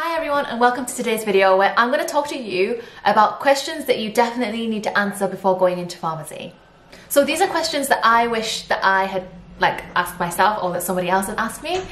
Hi everyone and welcome to today's video where I'm going to talk to you about questions that you definitely need to answer before going into pharmacy. So these are questions that I wish that I had like asked myself or that somebody else had asked me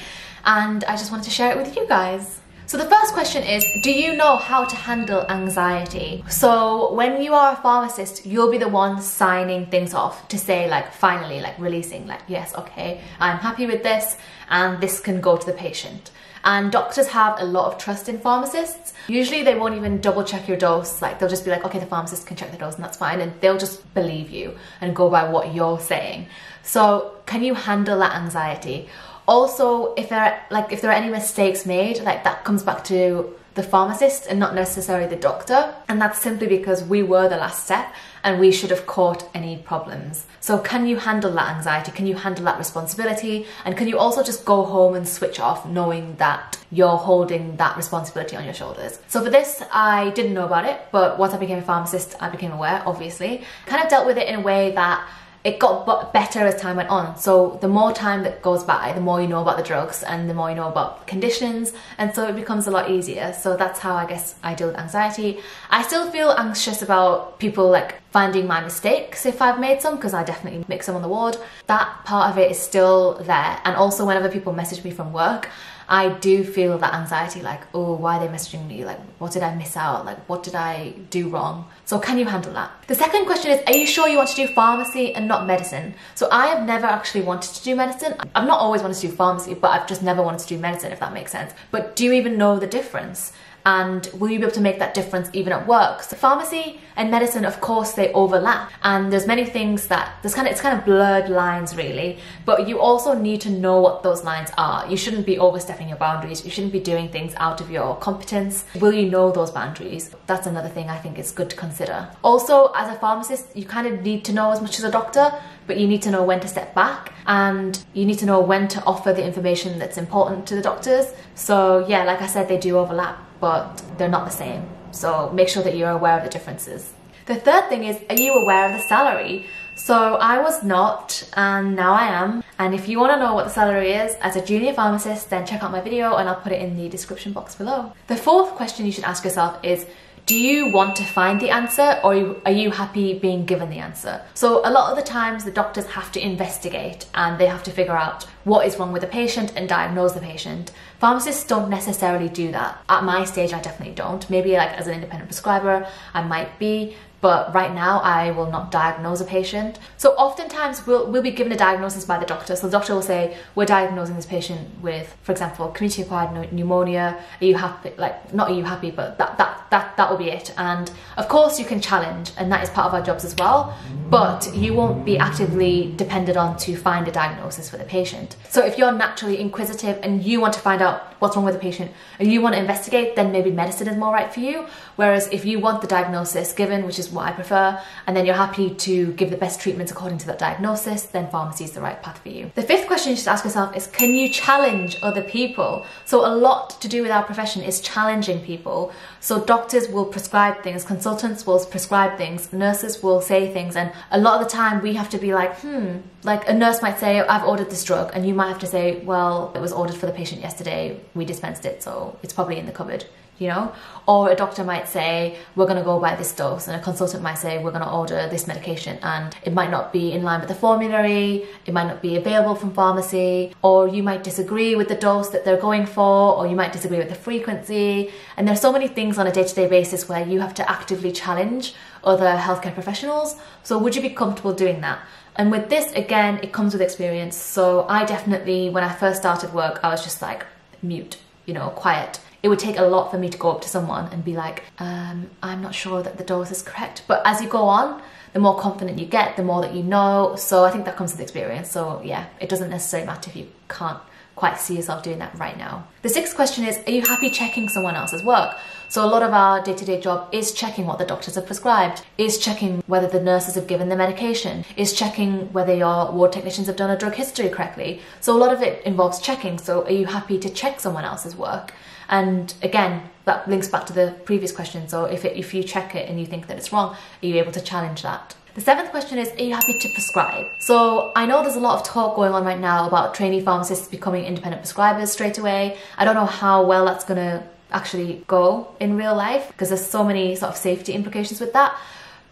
and I just wanted to share it with you guys. So the first question is, do you know how to handle anxiety? So when you are a pharmacist, you'll be the one signing things off to say like, finally, like releasing, like, yes, okay, I'm happy with this and this can go to the patient. And doctors have a lot of trust in pharmacists. Usually they won't even double check your dose. Like they'll just be like, okay, the pharmacist can check the dose and that's fine. And they'll just believe you and go by what you're saying. So can you handle that anxiety? Also, if there are, like if there are any mistakes made, like that comes back to the pharmacist and not necessarily the doctor. And that's simply because we were the last step and we should have caught any problems. So can you handle that anxiety? Can you handle that responsibility? And can you also just go home and switch off knowing that you're holding that responsibility on your shoulders? So for this, I didn't know about it, but once I became a pharmacist, I became aware, obviously. Kind of dealt with it in a way that it got better as time went on. So the more time that goes by, the more you know about the drugs and the more you know about conditions. And so it becomes a lot easier. So that's how I guess I deal with anxiety. I still feel anxious about people like finding my mistakes if I've made some, because I definitely make some on the ward. That part of it is still there. And also whenever people message me from work, I do feel that anxiety like, oh, why are they messaging me? Like, what did I miss out? Like, what did I do wrong? So can you handle that? The second question is, are you sure you want to do pharmacy and not medicine? So I have never actually wanted to do medicine. I've not always wanted to do pharmacy, but I've just never wanted to do medicine, if that makes sense. But do you even know the difference? And will you be able to make that difference even at work? So pharmacy and medicine, of course, they overlap and there's many things that, there's kind of, it's kind of blurred lines really, but you also need to know what those lines are. You shouldn't be overstepping your boundaries. You shouldn't be doing things out of your competence. Will you know those boundaries? That's another thing I think is good to consider. Also, as a pharmacist, you kind of need to know as much as a doctor, but you need to know when to step back and you need to know when to offer the information that's important to the doctors. So yeah, like I said, they do overlap but they're not the same. So make sure that you're aware of the differences. The third thing is, are you aware of the salary? So I was not, and now I am. And if you want to know what the salary is as a junior pharmacist, then check out my video and I'll put it in the description box below. The fourth question you should ask yourself is, do you want to find the answer or are you happy being given the answer? So a lot of the times the doctors have to investigate and they have to figure out what is wrong with the patient and diagnose the patient. Pharmacists don't necessarily do that. At my stage, I definitely don't. Maybe like as an independent prescriber, I might be, but right now I will not diagnose a patient. So oftentimes we'll, we'll be given a diagnosis by the doctor. So the doctor will say, we're diagnosing this patient with, for example, community-acquired pneumonia. Are you happy? Like, not are you happy, but that, that, that, that will be it. And of course you can challenge and that is part of our jobs as well, but you won't be actively depended on to find a diagnosis for the patient. So if you're naturally inquisitive and you want to find out what's wrong with the patient and you want to investigate, then maybe medicine is more right for you. Whereas if you want the diagnosis given, which is what I prefer, and then you're happy to give the best treatments according to that diagnosis, then pharmacy is the right path for you. The fifth question you should ask yourself is, can you challenge other people? So a lot to do with our profession is challenging people. So doctors will prescribe things, consultants will prescribe things, nurses will say things, and a lot of the time we have to be like, hmm, like a nurse might say, I've ordered this drug, and you might have to say, well, it was ordered for the patient yesterday, we dispensed it, so it's probably in the cupboard you know? Or a doctor might say, we're gonna go by this dose, and a consultant might say, we're gonna order this medication, and it might not be in line with the formulary, it might not be available from pharmacy, or you might disagree with the dose that they're going for, or you might disagree with the frequency. And there's so many things on a day-to-day -day basis where you have to actively challenge other healthcare professionals. So would you be comfortable doing that? And with this, again, it comes with experience. So I definitely, when I first started work, I was just like mute, you know, quiet it would take a lot for me to go up to someone and be like, um, I'm not sure that the dose is correct. But as you go on, the more confident you get, the more that you know. So I think that comes with experience. So yeah, it doesn't necessarily matter if you can't quite see yourself doing that right now. The sixth question is, are you happy checking someone else's work? So a lot of our day-to-day job is checking what the doctors have prescribed, is checking whether the nurses have given the medication, is checking whether your ward technicians have done a drug history correctly. So a lot of it involves checking. So are you happy to check someone else's work? And again, that links back to the previous question. So if, it, if you check it and you think that it's wrong, are you able to challenge that? The seventh question is, are you happy to prescribe? So I know there's a lot of talk going on right now about trainee pharmacists becoming independent prescribers straight away. I don't know how well that's gonna actually go in real life because there's so many sort of safety implications with that.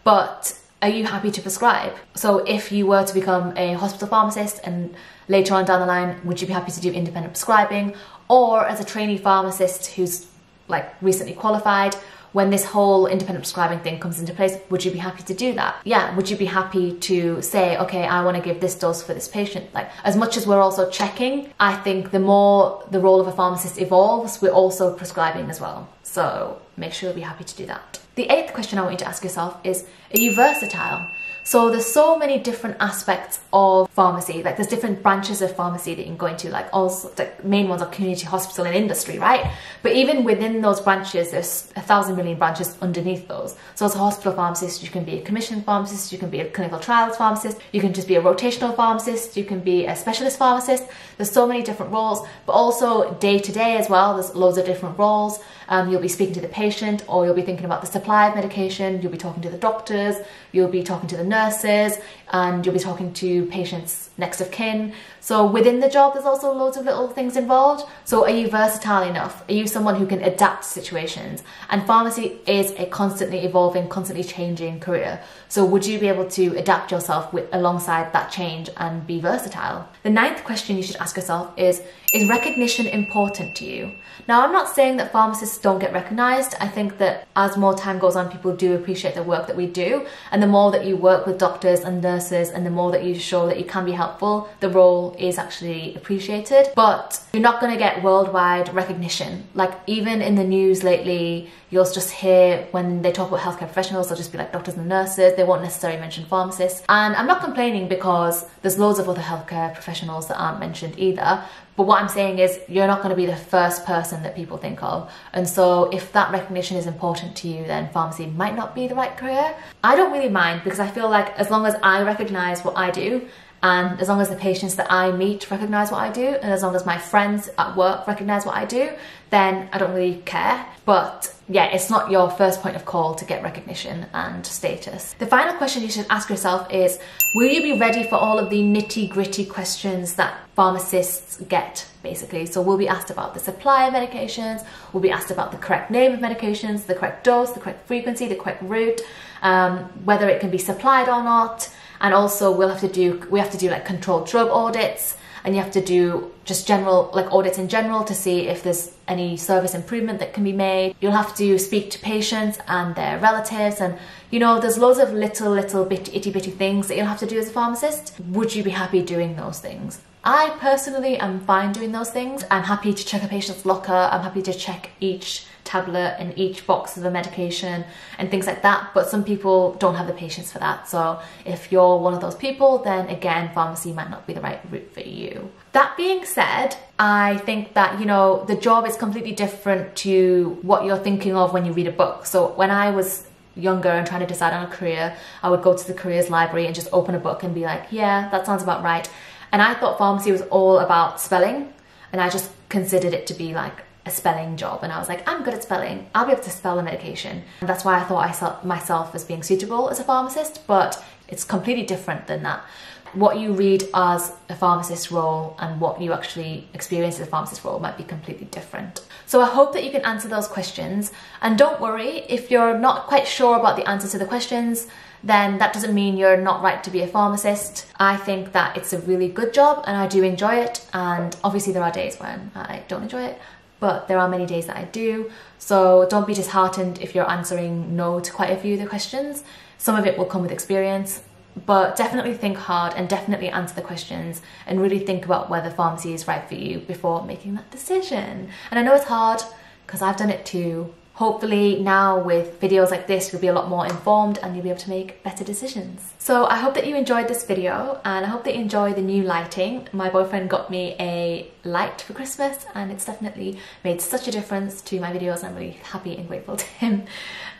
But are you happy to prescribe? So if you were to become a hospital pharmacist and later on down the line, would you be happy to do independent prescribing? Or as a trainee pharmacist who's like recently qualified, when this whole independent prescribing thing comes into place, would you be happy to do that? Yeah, would you be happy to say, okay, I want to give this dose for this patient? Like, as much as we're also checking, I think the more the role of a pharmacist evolves, we're also prescribing as well. So make sure you'll be happy to do that. The eighth question I want you to ask yourself is, are you versatile? So there's so many different aspects of pharmacy. Like there's different branches of pharmacy that you can go into. Like also the main ones are community hospital and industry, right? But even within those branches, there's a thousand million branches underneath those. So as a hospital pharmacist, you can be a commissioned pharmacist, you can be a clinical trials pharmacist, you can just be a rotational pharmacist, you can be a specialist pharmacist. There's so many different roles, but also day to day as well. There's loads of different roles. Um, you'll be speaking to the patient, or you'll be thinking about the supply of medication. You'll be talking to the doctors. You'll be talking to the nurses and you'll be talking to patients next of kin. So within the job, there's also loads of little things involved. So are you versatile enough? Are you someone who can adapt to situations? And pharmacy is a constantly evolving, constantly changing career. So would you be able to adapt yourself with alongside that change and be versatile? The ninth question you should ask yourself is, is recognition important to you? Now, I'm not saying that pharmacists don't get recognized. I think that as more time goes on, people do appreciate the work that we do. And the more that you work with doctors and nurses and the more that you show that you can be helpful, the role is actually appreciated. But you're not going to get worldwide recognition. Like, even in the news lately, you'll just hear when they talk about healthcare professionals, they'll just be like doctors and nurses. They won't necessarily mention pharmacists. And I'm not complaining because there's loads of other healthcare professionals that aren't mentioned either. But what I'm saying is, you're not going to be the first person that people think of. And so, if that recognition is important to you, then pharmacy might not be the right career. I don't really mind because I feel like as long as I recognize what I do, and as long as the patients that I meet recognize what I do, and as long as my friends at work recognize what I do, then I don't really care. But yeah, it's not your first point of call to get recognition and status. The final question you should ask yourself is, will you be ready for all of the nitty gritty questions that pharmacists get basically? So we'll be asked about the supply of medications, we'll be asked about the correct name of medications, the correct dose, the correct frequency, the correct route, um, whether it can be supplied or not. And also we'll have to do, we have to do like controlled drug audits, and you have to do just general like audits in general to see if there's any service improvement that can be made. You'll have to speak to patients and their relatives and you know there's loads of little little bit itty bitty things that you'll have to do as a pharmacist. Would you be happy doing those things? I personally am fine doing those things. I'm happy to check a patient's locker. I'm happy to check each tablet and each box of a medication and things like that. But some people don't have the patience for that. So if you're one of those people, then again, pharmacy might not be the right route for you. That being said, I think that, you know, the job is completely different to what you're thinking of when you read a book. So when I was younger and trying to decide on a career, I would go to the careers library and just open a book and be like, yeah, that sounds about right. And I thought pharmacy was all about spelling and I just considered it to be like a spelling job and I was like, I'm good at spelling, I'll be able to spell a medication. And that's why I thought I saw myself as being suitable as a pharmacist, but it's completely different than that. What you read as a pharmacist role and what you actually experience as a pharmacist role might be completely different. So I hope that you can answer those questions. And don't worry, if you're not quite sure about the answers to the questions, then that doesn't mean you're not right to be a pharmacist. I think that it's a really good job and I do enjoy it. And obviously there are days when I don't enjoy it but there are many days that I do. So don't be disheartened if you're answering no to quite a few of the questions. Some of it will come with experience, but definitely think hard and definitely answer the questions and really think about whether pharmacy is right for you before making that decision. And I know it's hard because I've done it too Hopefully now with videos like this, you'll be a lot more informed and you'll be able to make better decisions. So I hope that you enjoyed this video and I hope that you enjoy the new lighting. My boyfriend got me a light for Christmas and it's definitely made such a difference to my videos. I'm really happy and grateful to him.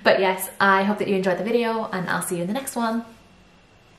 But yes, I hope that you enjoyed the video and I'll see you in the next one.